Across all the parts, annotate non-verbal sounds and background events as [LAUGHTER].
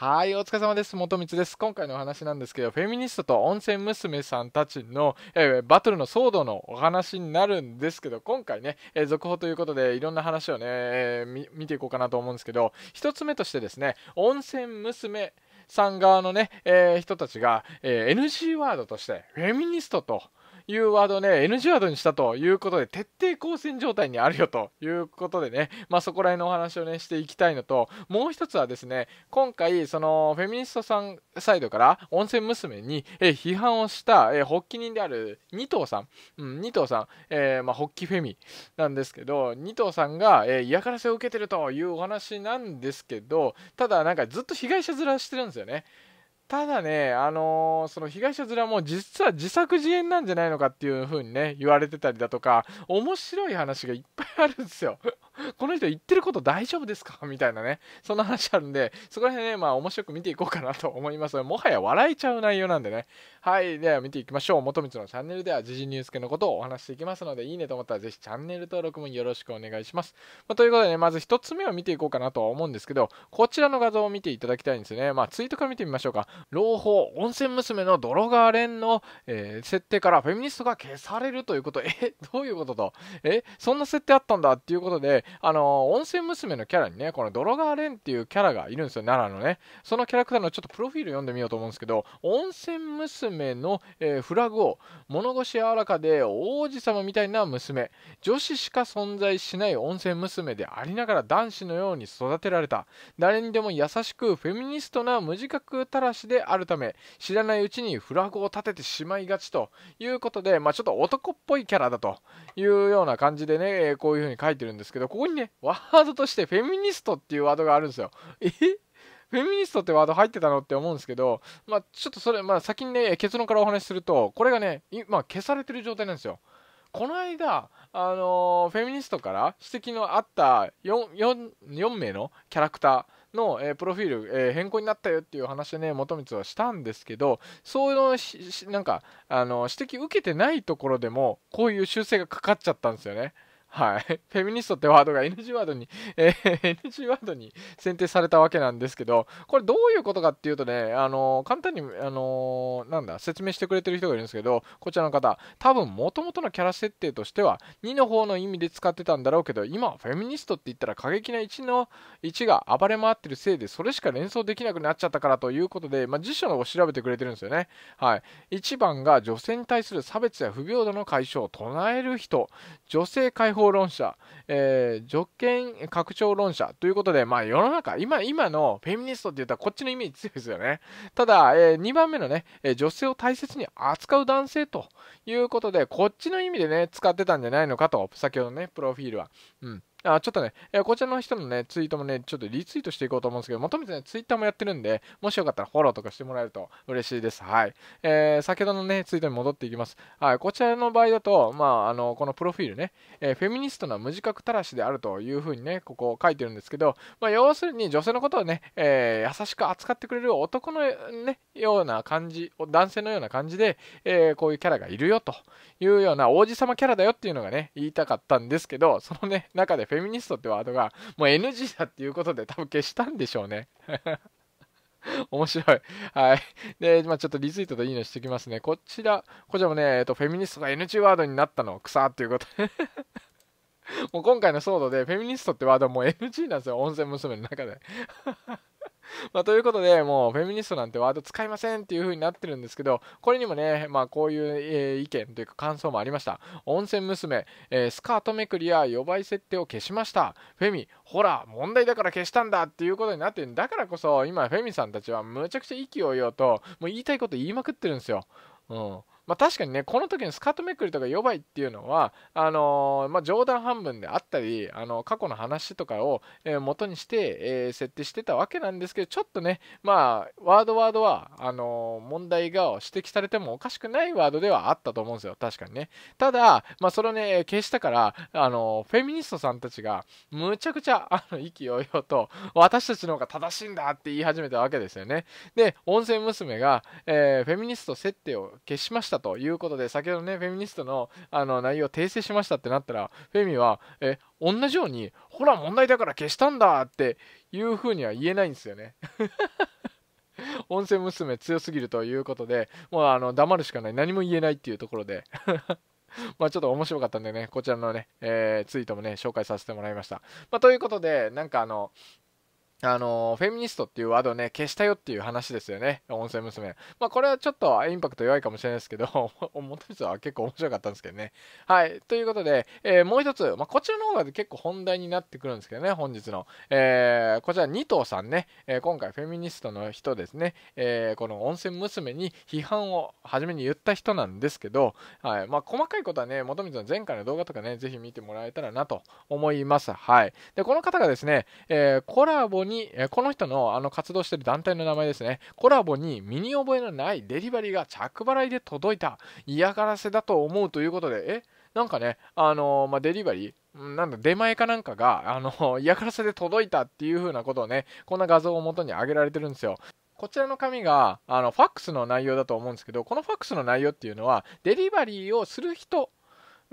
はい、お疲れ様です。元光です。今回のお話なんですけど、フェミニストと温泉娘さんたちの、えー、バトルの騒動のお話になるんですけど、今回ね、えー、続報ということで、いろんな話をね、えー、見ていこうかなと思うんですけど、一つ目としてですね、温泉娘さん側のね、え人たちが、え NG ワードとして、フェミニストと、いうワードね、NG ワードにしたということで、徹底抗戦状態にあるよということでね、まあそこら辺のお話をね、していきたいのと、もう一つはですね、今回、そのフェミニストさんサイドから温泉娘に、え批判をした、え発起人である二藤さん、うん、二藤さん、えー、まあ、発起フェミなんですけど、二藤さんが、え嫌がらせを受けてるというお話なんですけど、ただなんかずっと被害者面してるんですよね。ただね、あのー、その被害者面も実は自作自演なんじゃないのかっていう風にね、言われてたりだとか、面白い話がいっぱいあるんですよ。[LAUGHS] この人言ってること大丈夫ですか？みたいなね、そんな話あるんで、そこら辺ね、まあ面白く見ていこうかなと思います。もはや笑えちゃう内容なんでね。はい、では見ていきましょう。元光のチャンネルでは時事ニュース系のことをお話していきますので、いいねと思ったらぜひチャンネル登録もよろしくお願いします。まあ、ということでね、まず1つ目を見ていこうかなとは思うんですけど、こちらの画像を見ていただきたいんですね。まあツイートから見てみましょうか。朗報、温泉娘の泥川蓮の、えー、設定からフェミニストが消されるということ。[LAUGHS] え、どういうことと？え、そんな設定あったんだっていうことで、あの温泉娘のキャラにね、この泥川蓮っていうキャラがいるんですよ、奈良のね。そのキャラクターのちょっとプロフィール読んでみようと思うんですけど、温泉娘の、えー、フラグを物腰柔らかで王子様みたいな娘、女子しか存在しない温泉娘でありながら男子のように育てられた。誰にでも優しくフェミニストな無自覚たらしであるため、知らないうちにフラグを立ててしまいがちということで、まあ、ちょっと男っぽいキャラだというような感じでね、こういう風に書いてるんですけど、ここにね、ワードとしてフェミニストっていうワードがあるんですよ。え？フェミニストってワード入ってたのって思うんですけど、まあ、ちょっとそれ、まあ、先にね、結論からお話しすると、これがね、今、消されてる状態なんですよ。この間、あのー、フェミニストから指摘のあった 4, 4, 4名のキャラクターの、えー、プロフィール、えー、変更になったよっていう話をね、元光はしたんですけど、そういうなんか、あの指摘受けてないところでも、こういう修正がかかっちゃったんですよね。はい。[LAUGHS] フェミニストってワードが NG ワードに、えー、NG ワードに選定されたわけなんですけど、これどういうことかっていうとね、あの、簡単に、あの、なんだ、説明してくれてる人がいるんですけど、こちらの方、多分元々のキャラ設定としては、2の方の意味で使ってたんだろうけど、今、フェミニストって言ったら過激な1の1が暴れ回ってるせいで、それしか連想できなくなっちゃったからということで、まあ、辞書のを調べてくれてるんですよね。はい。1番が女性に対する差別や不平等の解消を唱える人、女性解放法論者、えー、助権拡張論者ということで、まあ世の中、今、今のフェミニストって言ったらこっちのイメージ強いですよね。ただ、えー、2番目のね、え女性を大切に扱う男性ということで、こっちの意味でね、使ってたんじゃないのかと、先ほどね、プロフィールは。うん。あちょっとね、え、こちらの人のね、ツイートもね、ちょっとリツイートしていこうと思うんですけど、もともとね、ツイッターもやってるんで、もしよかったらフォローとかしてもらえると嬉しいです。はい。えー、先ほどのね、ツイートに戻っていきます。はい、こちらの場合だと、まあ、あの、このプロフィールね、えー、フェミニストな無自覚たらしであるというふうにね、ここ書いてるんですけど、まあ、要するに女性のことをね、え優しく扱ってくれる男のね、ような感じ、男性のような感じで、えこういうキャラがいるよというような王子様キャラだよっていうのがね、言いたかったんですけど、そのね、中でフェミニストってワードがもう NG だっていうことで多分消したんでしょうね [LAUGHS] 面白い。はい。で、まあちょっとリツイートでいいのしてきますね。こちら、こちらもね、えっと、フェミニストが NG ワードになったの、草っていうことで [LAUGHS] もう今回の騒動で、フェミニストってワードもう NG なんですよ、温泉娘の中で [LAUGHS] まあ、ということで、もうフェミニストなんてワード使いませんっていう風になってるんですけど、これにもね、まあこういう、えー、意見というか感想もありました。温泉娘、えー、スカートめくりや予売設定を消しました。フェミ、ほら、問題だから消したんだっていうことになってるだからこそ、今フェミさんたちはむちゃくちゃ意気揚々と、もう言いたいこと言いまくってるんですよ。うん。まあ、確かにね、この時のスカートめくりとか弱いっていうのは、あのー、まあ、冗談半分であったり、あの過去の話とかを、えー、元にして、えー、設定してたわけなんですけど、ちょっとね、まあ、ワードワードは、あの問題が指摘されてもおかしくないワードではあったと思うんですよ、確かにね。ただ、まあ、それをね、消したから、あのフェミニストさんたちが、むちゃくちゃ、あの、意気揚々と、私たちの方が正しいんだって言い始めたわけですよね。で、温泉娘が、えフェミニスト設定を消しましたということで、先ほどね、フェミニストのあの内容を訂正しましたってなったら、フェミは、え、同じように、ほら、問題だから消したんだっていうふうには言えないんですよね。[LAUGHS] 温泉娘強すぎるということで、もうあの黙るしかない、何も言えないっていうところで [LAUGHS] まあちょっと面白かったんでね、こちらのね、えー、ツイートもね、紹介させてもらいました。まあ、ということで、なんかあの、あのフェミニストっていうワードをね、消したよっていう話ですよね。音声娘。まあ、これはちょっとインパクト弱いかもしれないですけど、[LAUGHS] 元々は結構面白かったんですけどね。はい。ということで、えー、もう一つ、まあ、こちらの方が結構本題になってくるんですけどね、本日の。えー、こちら、二藤さんね、えー、今回フェミニストの人ですね、えこの温泉娘に批判を初めに言った人なんですけど、はい。まあ、細かいことはね、元光の前回の動画とかね、ぜひ見てもらえたらなと思います。はい。で、この方がですね、えコラボに、えこの人のあの活動してる団体の名前ですね、コラボに身に覚えのないデリバリーが着払いで届いた嫌がらせだと思うということで、え？なんかね、あのー、まあ、デリバリー？なんだ、出前かなんかが、あの、[LAUGHS] 嫌がらせで届いたっていう風なことをね、こんな画像を元に上げられてるんですよ。こちらの紙が、あの、ファックスの内容だと思うんですけど、このファックスの内容っていうのは、デリバリーをする人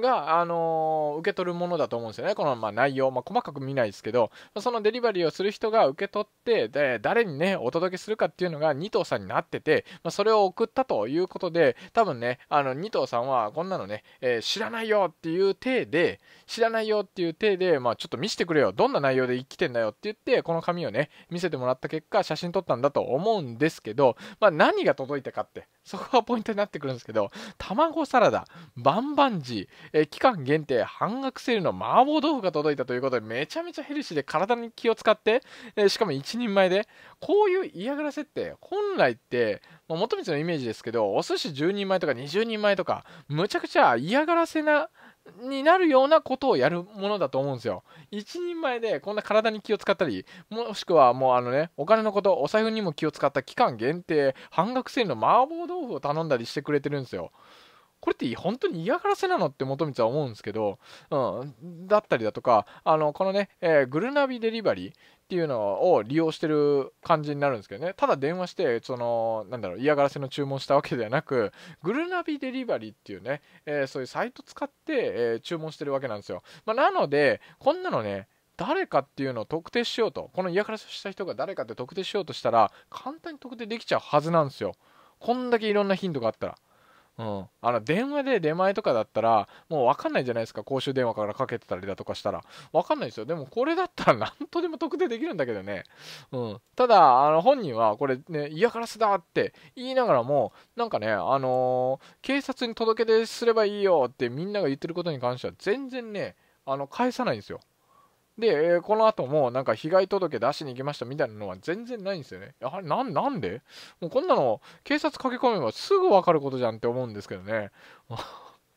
が、あのー、受け取るものだと思うんですよね。この、まあ、内容、まあ、細かく見ないですけど、そのデリバリーをする人が受け取って、で誰にね、お届けするかっていうのが二藤さんになってて、まあ、それを送ったということで、多分ね、あの、二藤さんはこんなのね、えー、知らないよっていう体で、知らないよっていう体で、まあ、ちょっと見せてくれよ。どんな内容で生きてんだよって言って、この紙をね、見せてもらった結果、写真撮ったんだと思うんですけど、まあ、何が届いたかって、そこがポイントになってくるんですけど、卵サラダ、バンバンジー、え、期間限定半額セールの麻婆豆腐が届いたということで、めちゃめちゃヘルシーで体に気を使って、え、しかも1人前で、こういう嫌がらせって、本来って、まあ、元々のイメージですけど、お寿司10人前とか20人前とか、むちゃくちゃ嫌がらせな、になるようなことをやるものだと思うんですよ。一人前でこんな体に気を使ったり、もしくはもうあのね、お金のこと、お財布にも気を使った期間限定、半額セールの麻婆豆腐を頼んだりしてくれてるんですよ。これって本当に嫌がらせなのって求めては思うんですけど、うん、だったりだとか、あの、このね、えー、グルナビデリバリーっていうのを利用してる感じになるんですけどね、ただ電話して、その、なんだろう、嫌がらせの注文したわけではなく、グルナビデリバリーっていうね、えー、そういうサイト使って、えー、注文してるわけなんですよ。まあ、なので、こんなのね、誰かっていうのを特定しようと、この嫌がらせした人が誰かって特定しようとしたら、簡単に特定できちゃうはずなんですよ。こんだけいろんなヒントがあったら。うん、あの電話で出前とかだったらもう分かんないじゃないですか。公衆電話からかけてたりだとかしたら。分かんないですよ。でもこれだったら何とでも特定できるんだけどね、うん、ただあの本人はこれね嫌がらせだって言いながらもなんかねあのー、警察に届け出すればいいよってみんなが言ってることに関しては全然ねあの返さないんですよ。で、この後もなんか被害届出しに行きましたみたいなのは全然ないんですよね。やはりななんで？もうこんなの警察駆け込めばすぐわかることじゃんって思うんですけどね。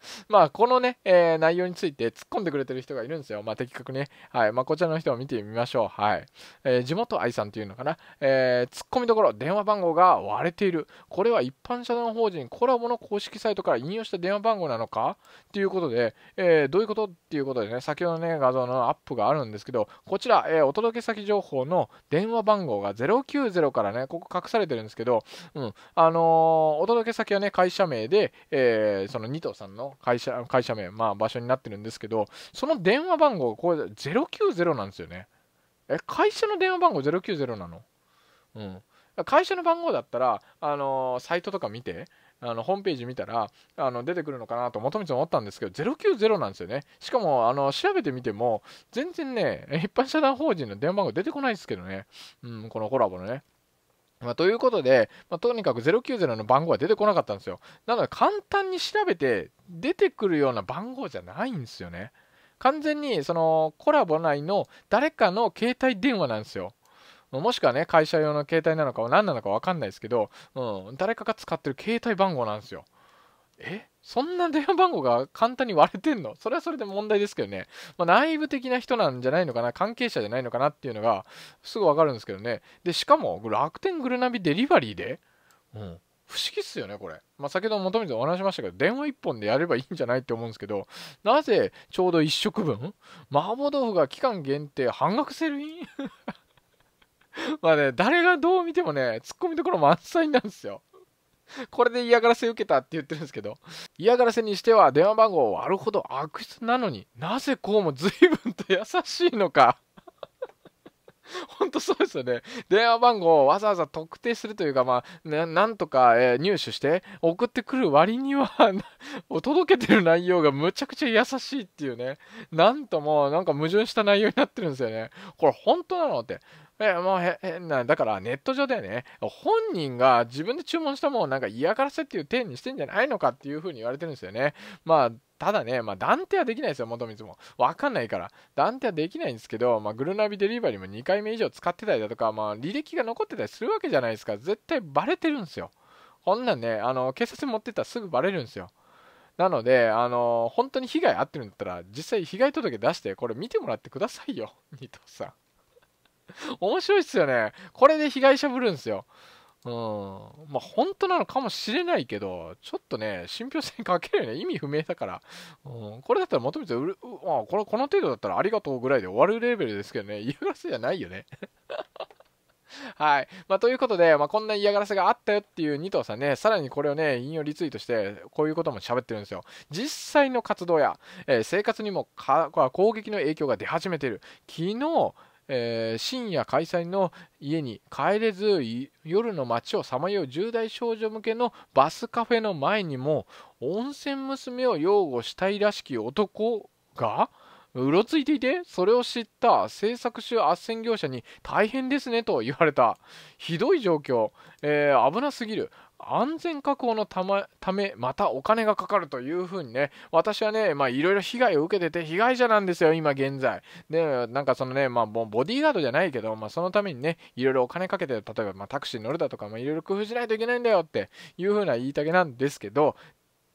[LAUGHS] まあ、このね、えー、内容について突っ込んでくれてる人がいるんですよ。まあ、的確ね。はい。まあ、こちらの人を見てみましょう。はい。えー、地元愛さんっていうのかな。えー、突っ込みどころ、電話番号が割れている。これは一般社団法人コラボの公式サイトから引用した電話番号なのか？っていうことで、えー、どういうことっていうことでね、先ほどね、画像のアップがあるんですけど、こちら、えー、お届け先情報の電話番号が090からね、ここ隠されてるんですけど、うん。あのー、お届け先はね、会社名で、えー、その二藤さんの会社会社名、まあ、場所になってるんですけど、その電話番号、これ090なんですよね。え、会社の電話番号090なの？うん。会社の番号だったら、あのー、サイトとか見て、あのホームページ見たらあの出てくるのかなと求めて思ったんですけど090なんですよねしかもあの調べてみても全然ね一般社団法人の電話番号出てこないですけどね、うん、このコラボのねまあ、ということで、まあ、とにかく090の番号は出てこなかったんですよ。なので簡単に調べて出てくるような番号じゃないんですよね。完全にそのコラボ内の誰かの携帯電話なんですよ。もしくはね、会社用の携帯なのか何なのか分かんないですけど、うん、誰かが使ってる携帯番号なんですよ。え？そんな電話番号が簡単に割れてんの？それはそれで問題ですけどね。まあ、内部的な人なんじゃないのかな？関係者じゃないのかなっていうのがすぐわかるんですけどね。で、しかも楽天グルナビデリバリーで？うん。不思議っすよね、これ。まあ、先ほど求めてお話しましたけど、電話1本でやればいいんじゃないって思うんですけど、なぜちょうど1食分？麻婆豆腐が期間限定半額セールイン？[LAUGHS] まあね、誰がどう見てもね、ツッコミどころ満載なんですよ。[LAUGHS] これで嫌がらせ受けたって言ってるんですけど、嫌がらせにしては電話番号を割るほど悪質なのになぜこうも随分と優しいのか [LAUGHS] 本当そうですよね。電話番号をわざわざ特定するというか、まあ、ね、なんとか、えー、入手して送ってくる割には [LAUGHS] 届けてる内容がむちゃくちゃ優しいっていうね、なんともなんか矛盾した内容になってるんですよね。これ本当なのって。え、もう変な、だからネット上でね、本人が自分で注文したものをなんか嫌がらせっていう体にしてんじゃないのかっていうふうに言われてるんですよね。まあ、ただね、まあ、断定はできないですよ、元光も。わかんないから。断定はできないんですけど、まあ、グルナビデリバリーも2回目以上使ってたりだとか、まあ、履歴が残ってたりするわけじゃないですか。絶対バレてるんですよ。こんなんね、あの、警察に持ってったらすぐバレるんですよ。なので、あの、本当に被害あってるんだったら、実際被害届出して、これ見てもらってくださいよ、ニトさん。[LAUGHS] 面白いっすよね。これで被害者ぶるんですよ。うん。まあ、本当なのかもしれないけど、ちょっとね、信憑性に欠けるよね。意味不明だから。うん。これだったら求めてる、まあ、これ、この程度だったらありがとうぐらいで終わるレベルですけどね。嫌がらせじゃないよね。[LAUGHS] はい。まあ、ということで、まあ、こんな嫌がらせがあったよっていう二藤さんね、さらにこれをね、引用リツイートして、こういうことも喋ってるんですよ。実際の活動や、えー、生活にもか攻撃の影響が出始めている。昨日、えー、深夜開催の家に帰れず夜の街をさまよう10代少女向けのバスカフェの前にも温泉娘を擁護したいらしき男がうろついていてそれを知った制作種斡旋業者に大変ですねと言われた。ひどい状況、えー、危なすぎる。安全確保のた,、ま、ためまたお金がかかるというふうにね。私はねまあいろいろ被害を受けてて被害者なんですよ今現在。でなんかそのねまあボディーガードじゃないけど、まあ、そのためにねいろいろお金かけて例えば、まあ、タクシー乗るだとかいろいろ工夫しないといけないんだよっていうふうな言いたげなんですけど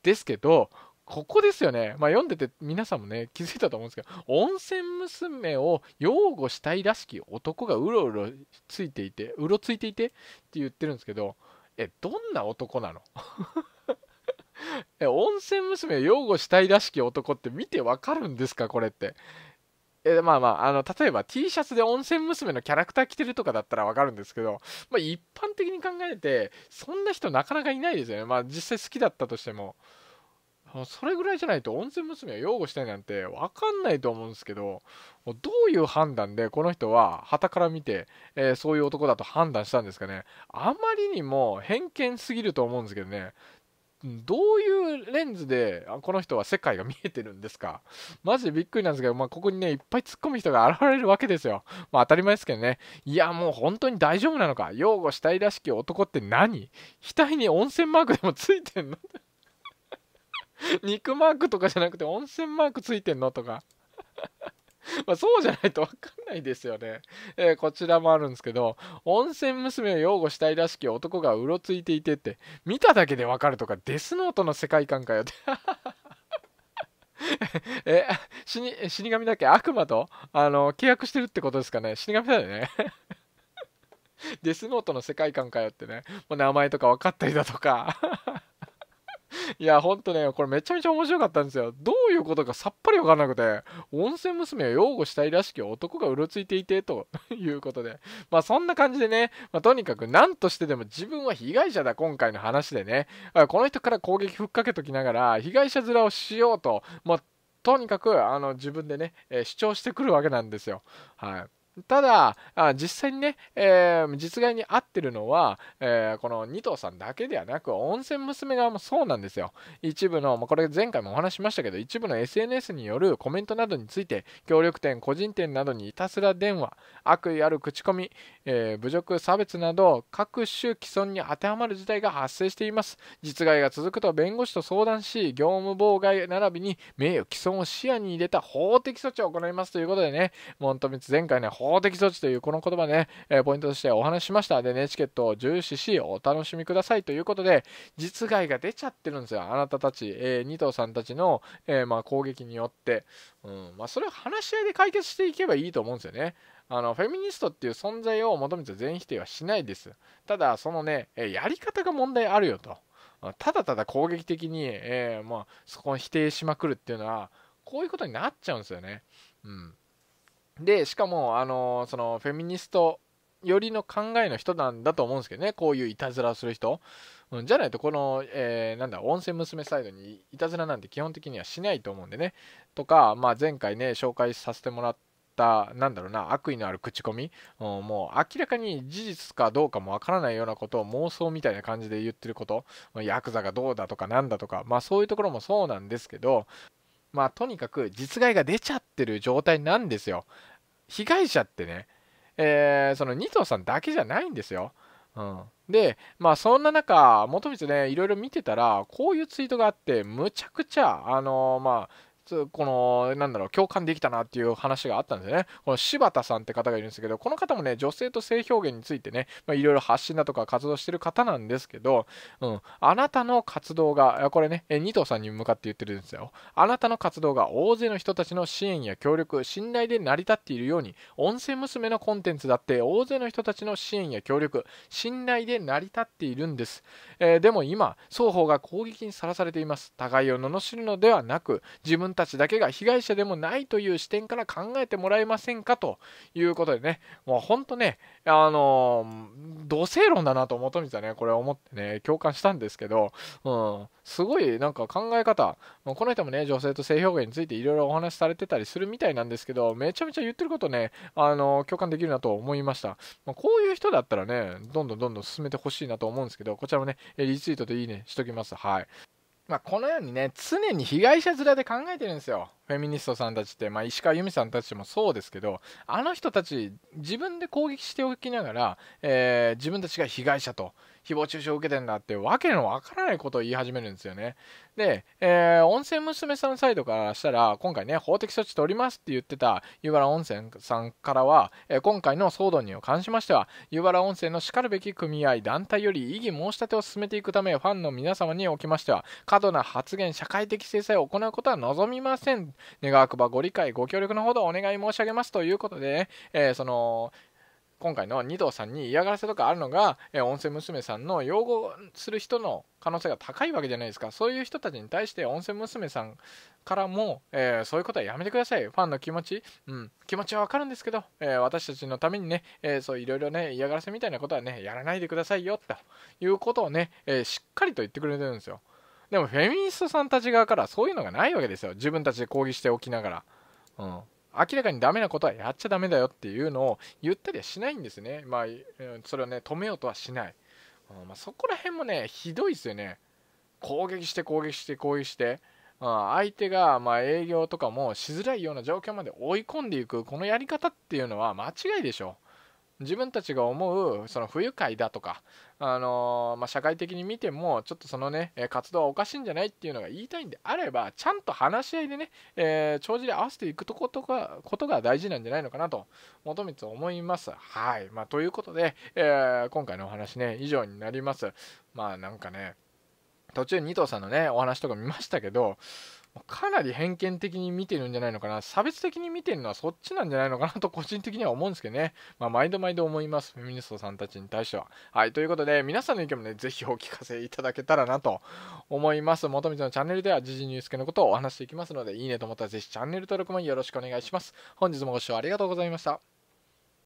ですけどここですよね。まあ、読んでて皆さんもね、気づいたと思うんですけど、温泉娘を擁護したいらしき男がうろうろついていて、うろついていてって言ってるんですけど、え、どんな男なの？[LAUGHS] え、温泉娘を擁護したいらしき男って見てわかるんですか？これって。えまあまあ、あの、例えば T シャツで温泉娘のキャラクター着てるとかだったらわかるんですけど、まあ一般的に考えて、そんな人なかなかいないですよね。まあ実際好きだったとしても。それぐらいじゃないと温泉娘を擁護したいなんて分かんないと思うんですけどどういう判断でこの人は旗から見て、えー、そういう男だと判断したんですかね。あまりにも偏見すぎると思うんですけどね。どういうレンズでこの人は世界が見えてるんですか。マジでびっくりなんですけど、まあ、ここにねいっぱい突っ込む人が現れるわけですよ。まあ当たり前ですけどね。いやもう本当に大丈夫なのか。擁護したいらしき男って何？額に温泉マークでもついてんの？[LAUGHS] 肉マークとかじゃなくて温泉マークついてんのとか。[LAUGHS] まそうじゃないと分かんないですよね。えー、こちらもあるんですけど、温泉娘を擁護したいらしき男がうろついていてって、見ただけで分かるとか、デスノートの世界観かよって。[LAUGHS] え死に死神だっけ？悪魔と？あの契約してるってことですかね？死神だよね。デスノートの世界観かよってね。もう名前とか分かったりだとか。いや、ほんとね、これめちゃめちゃ面白かったんですよ。どういうことかさっぱりわからなくて、温泉娘を擁護したいらしき男がうろついていて、と [LAUGHS] いうことで。まあそんな感じでね、まあ、とにかく何としてでも自分は被害者だ、今回の話でね。この人から攻撃ふっかけときながら、被害者面をしようと、まあとにかくあの自分でね、えー、主張してくるわけなんですよ。はい。ただ、実際にね、えー、実害に合ってるのは、えー、この二藤さんだけではなく、温泉娘側もそうなんですよ。一部の、まあ、これ前回もお話しましたけど、一部の SNS によるコメントなどについて、協力店、個人店などにいたすら電話、悪意ある口コミ、えー、侮辱、差別など、各種既存に当てはまる事態が発生しています。実害が続くと弁護士と相談し、業務妨害並びに名誉毀損を視野に入れた法的措置を行いますということでね、モントミツ前回ね、法的措置というこの言葉ね、え、ポイントとしてお話ししました。でね、チケットを重視し、お楽しみくださいということで、実害が出ちゃってるんですよ。あなたたち、えー、二藤さんたちの、えー、まあ、攻撃によって。うんまあ、それを話し合いで解決していけばいいと思うんですよね。あのフェミニストっていう存在を求めて全否定はしないです。ただ、そのね、えやり方が問題あるよと。ただただ攻撃的に、えー、まあ、そこを否定しまくるっていうのは、こういうことになっちゃうんですよね。うん。で、しかも、あのそのフェミニスト寄りの考えの人なんだと思うんですけどね、こういういたずらをする人。うん、じゃないと、この、えー、なんだ、温泉娘サイドにいたずらなんて基本的にはしないと思うんでね。とか、まあ、前回ね、紹介させてもらっったなんだろうな悪意のある口コミ、うん、もう明らかに事実かどうかもわからないようなことを妄想みたいな感じで言ってること。ヤクザがどうだとかなんだとか。まあそういうところもそうなんですけど。まあとにかく実害が出ちゃってる状態なんですよ。被害者ってね、えー、その二藤さんだけじゃないんですよ。うん、で、まあそんな中、元光ね、いろいろ見てたら、こういうツイートがあって、むちゃくちゃ、あのー、まあ、この、なんだろう、共感できたなっていう話があったんですよね。この柴田さんって方がいるんですけど、この方もね、女性と性表現についてね、いろいろ発信だとか活動してる方なんですけど、うん、あなたの活動が、これね、二藤さんに向かって言ってるんですよ。あなたの活動が大勢の人たちの支援や協力、信頼で成り立っているように、音声娘のコンテンツだって大勢の人たちの支援や協力、信頼で成り立っているんです。えー、でも今、双方が攻撃にさらされています。互いを罵るのではなく、自分たちだけが被害者でもないという視点から考えてもらえませんかということでね、もうほんとね、あのー、土星論だなと元光はね、これ思ってね、共感したんですけど、うん、すごいなんか考え方、この人もね、女性と性表現についていろいろお話しされてたりするみたいなんですけど、めちゃめちゃ言ってることね、あのー、共感できるなと思いました。まあ、こういう人だったらね、どんどんどんどん進めてほしいなと思うんですけど、こちらもね、リツイートでいいねしときます。はい。まあ、このようにね常に被害者面で考えてるんですよ。フェミニストさんたちって、まあ、石川由美さんたちもそうですけどあの人たち自分で攻撃しておきながら、えー、自分たちが被害者と。誹謗中傷を受けてんだってわけのわからないことを言い始めるんですよね。で、えー、温泉娘さんサイドからしたら、今回ね、法的措置取りますって言ってた湯原温泉さんからは、えー、今回の騒動に関しましては、湯原温泉のしかるべき組合、団体より異議申し立てを進めていくため、ファンの皆様におきましては、過度な発言、社会的制裁を行うことは望みません。願わくばご理解、ご協力のほどお願い申し上げますということで、ね、えー、その、今回の二藤さんに嫌がらせとかあるのが、えー、音声娘さんの擁護する人の可能性が高いわけじゃないですか。そういう人たちに対して音声娘さんからも、えー、そういうことはやめてください。ファンの気持ち、うん、気持ちはわかるんですけど、えー、私たちのためにね、えー、そういろいろね嫌がらせみたいなことはねやらないでくださいよということをね、えしっかりと言ってくれてるんですよ。でもフェミニストさんたち側からそういうのがないわけですよ。自分たちで抗議しておきながら。うん。明らかにダメなことはやっちゃダメだよっていうのを言ったりはしないんですね。まあ、それをね、止めようとはしない。うんまあ、そこら辺もね、ひどいですよね。攻撃して攻撃して攻撃して、うん、相手がま営業とかもしづらいような状況まで追い込んでいく、このやり方っていうのは間違いでしょう。自分たちが思うその不愉快だとか、あのー、まあ、社会的に見てもちょっとそのね活動はおかしいんじゃないっていうのが言いたいんであればちゃんと話し合いでね、えー、帳尻合わせていくとことがことが大事なんじゃないのかなと元光思います。はい、まあ、ということで、えー、今回のお話ね以上になります。まあなんかね途中二藤さんのねお話とか見ましたけどかなり偏見的に見てるんじゃないのかな。差別的に見てるのはそっちなんじゃないのかなと個人的には思うんですけどね。まあ毎度毎度思います。フェミニストさんたちに対しては。はいということで皆さんの意見もねぜひお聞かせいただけたらなと思います。元光のチャンネルでは時事ニュース系のことをお話していきますのでいいねと思ったらぜひチャンネル登録もよろしくお願いします。本日もご視聴ありがとうございました。